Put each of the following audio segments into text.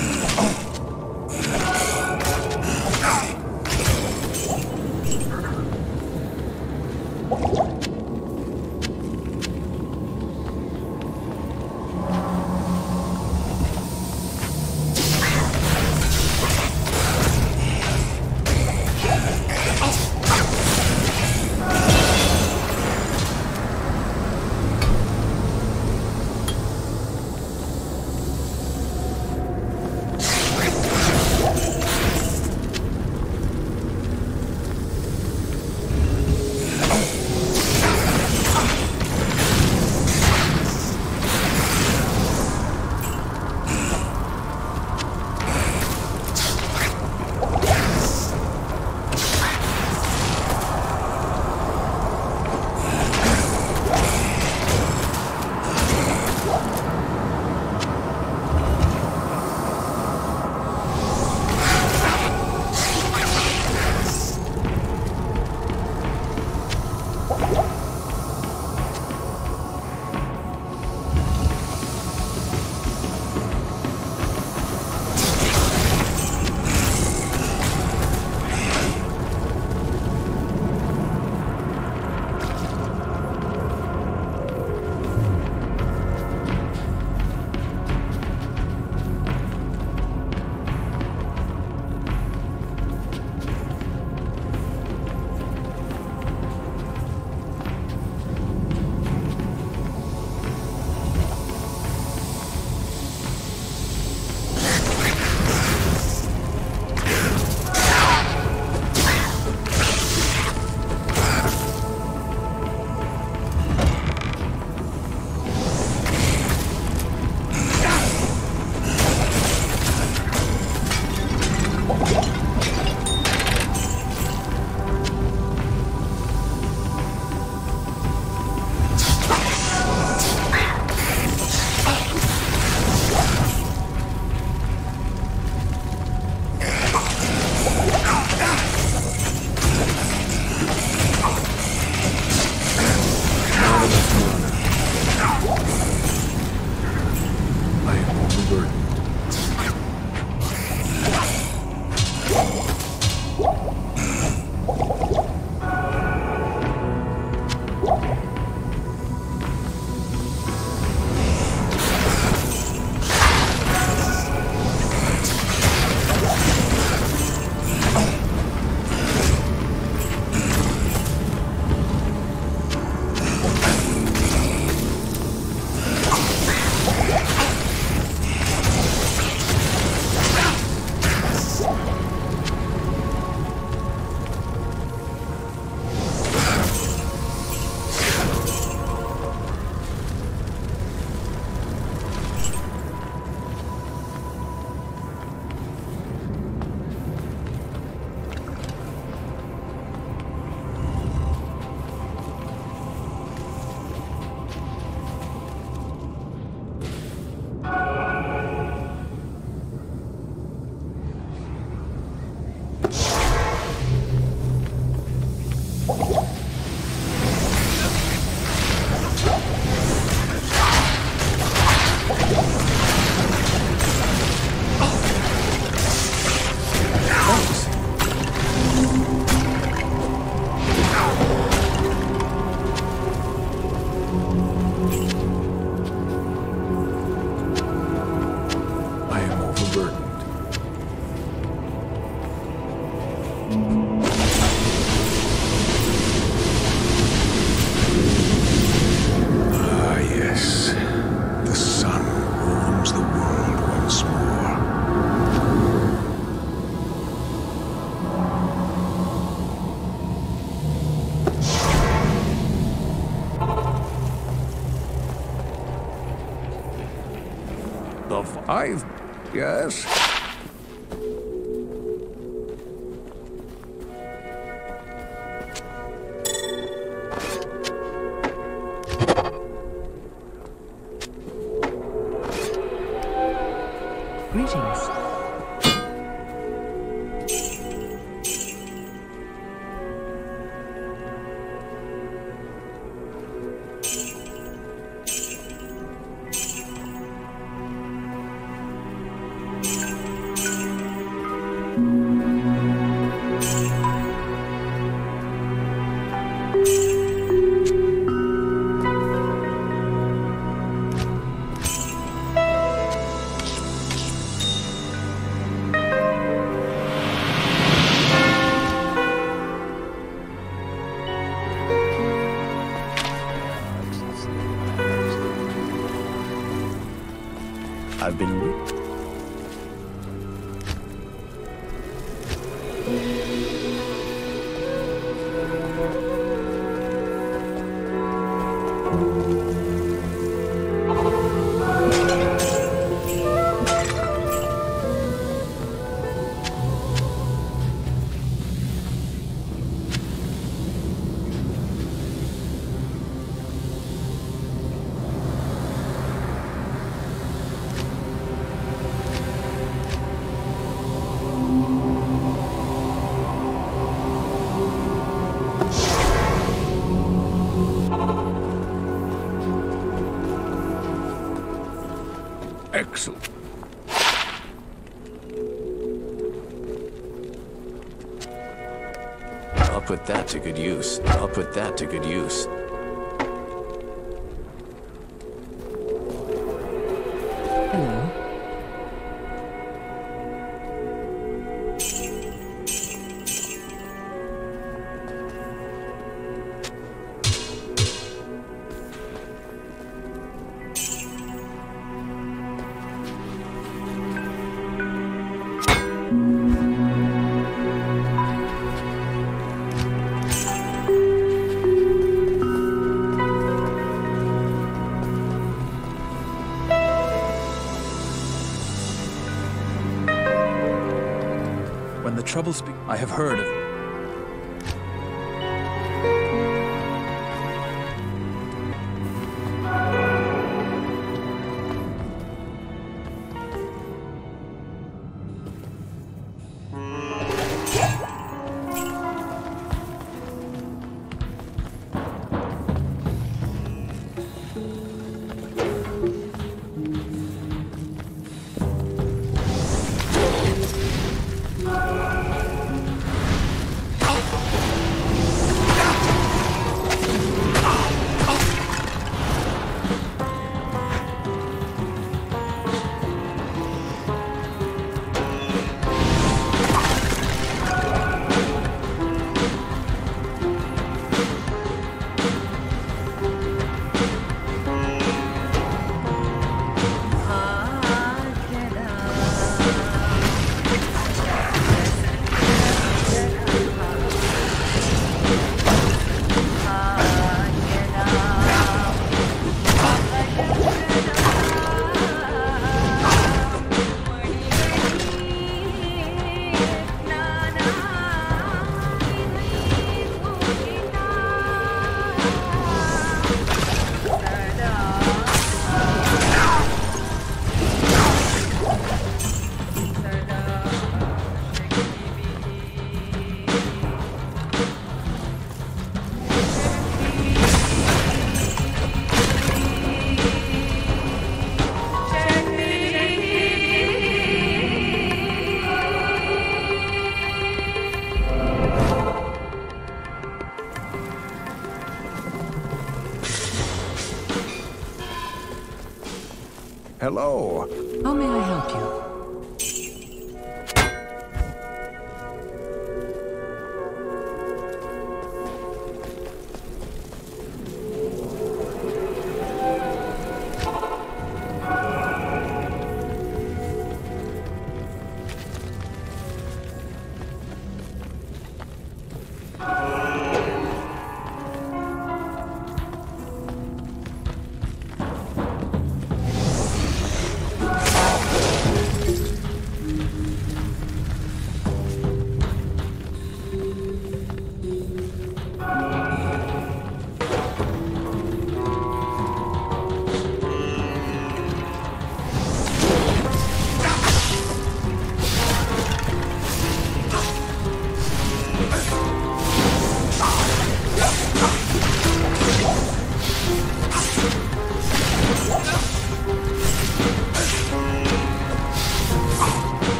Oh. The... F I've... Yes? I've been... Excellent. I'll put that to good use. I'll put that to good use. Troubles be- I have heard of Hello. How may I help you?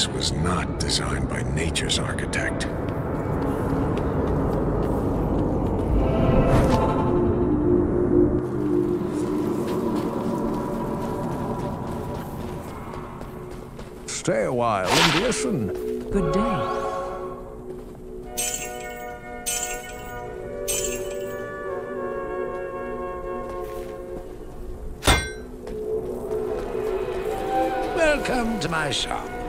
This was not designed by nature's architect. Stay a while and listen. Good day. Welcome to my shop.